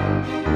Música